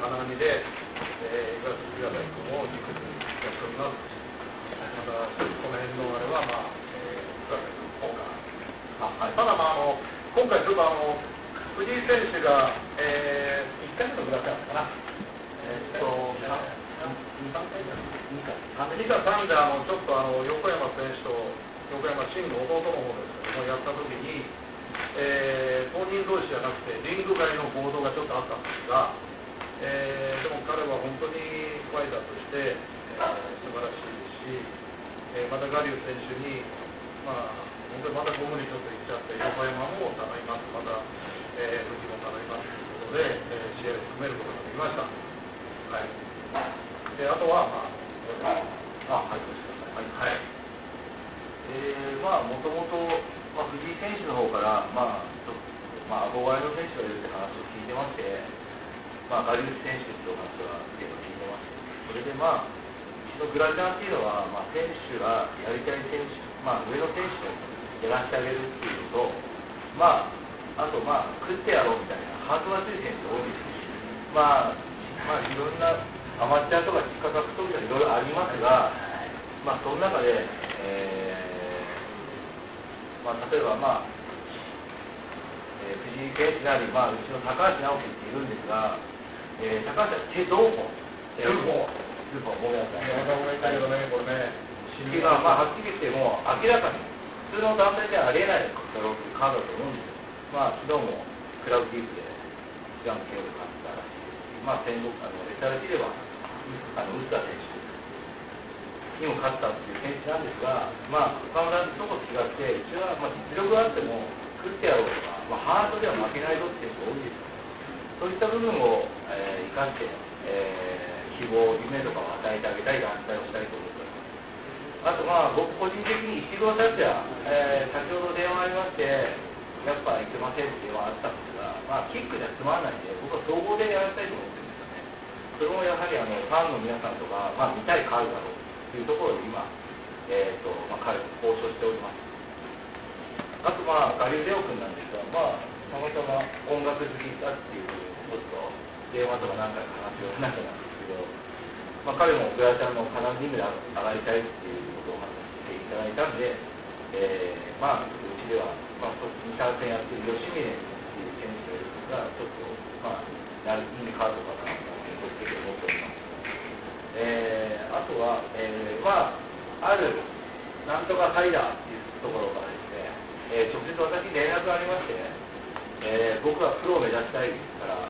金網で、えー、岩崎君を軸にやっております。また、この辺のあれは、まあ、えー、岩崎君、効果。あはい、ただ、まあ、あの今回ちょっとあの、藤井選手が、えー、1回目のグラスなのかな。えー、っと、2、3回ぐらい。2か3であのちょっとあの横山選手と横山真の弟の方ですけどもやった時に、えー、当人同士じゃなくてリング外の行動がちょっとあったんですが、えー、でも彼は本当にファイターとして、えー、素晴らしいですし、えー、またガリュー選手に、まあ、本当にまたゴムにちょっと行っちゃって横山も頼みますまた、えー、藤も頼みますということで、えー、試合を進めることができました。はいであとは、まあ、あ、はい、はい。えー、まあ、もともと、まあ、藤井選手の方から、まあ、ちょまあ、憧れの選手がいるって話を聞いてまして、まあ、ガリウス選手っていう話は結構聞いてまして、それでまあ、うちのグラジャーっていうのは、まあ、選手がやりたい選手、まあ、上の選手をやらせてあげるっていうのと、まあ、あと、まあ、食ってやろうみたいな、ハートがつい選手が多いですし、まあ、まあ、いろんなアマチュアとか価格闘技はいろいろありますが、まあ、その中で、えーまあ、例えば、まあえー、藤井圭司なり、まあ、うちの高橋直樹っているんですが、えー、高橋は手同歩。手同歩。ルポごめんなさい。ごめんなさいね、これね。が、まあ、はっきり言っても、明らかに、普通の団体ではありえないだろうというカードだと思うんですよ。まあ、昨日もクラウドキープで、ジャンプを買ったらしいですし、まあ、戦国、あの、SRT では、あの臼田選手にも勝ったっていう選手なんですが、まあ、他のとこ違って、うちはまあ実力があっても、食ってやろうとか、まあ、ハートでは負けないぞっていう人多いですそういった部分を、えー、生かして、えー、希望、夢とかを与えてあげたい団体をしたいと思っております。あと、まあ、僕個人的に石黒達也、えー、先ほど電話ありまして、やっぱ行けませんっていうのはあったんですが、まあ、キックじゃつまらないんで、僕は総合でやらせたいと思ってるんですよねそれもやはりあのファンの皆さんとか、まあ、見たいカードだろうというところで今、えーとまあ、彼と交渉しておりますあと、まあ、ガリレオ君なんですが、まあ、たまたま音楽好きだっていうことと電話とか何回か話をしなきゃなんですけど、まあ、彼もグラちゃんの金耳で上がりたいっていうことを話していただいたんで、えー、まあ、うちでは、まあ、2、3戦やってる吉峰っていう選手がちょっと、まあ、やる意味カードかなと思っております。えー、あとは、えー、まあ、ある、なんとかサイダーっていうところからですね、えー、直接私に連絡がありましてね、えー、僕はプロを目指したいから。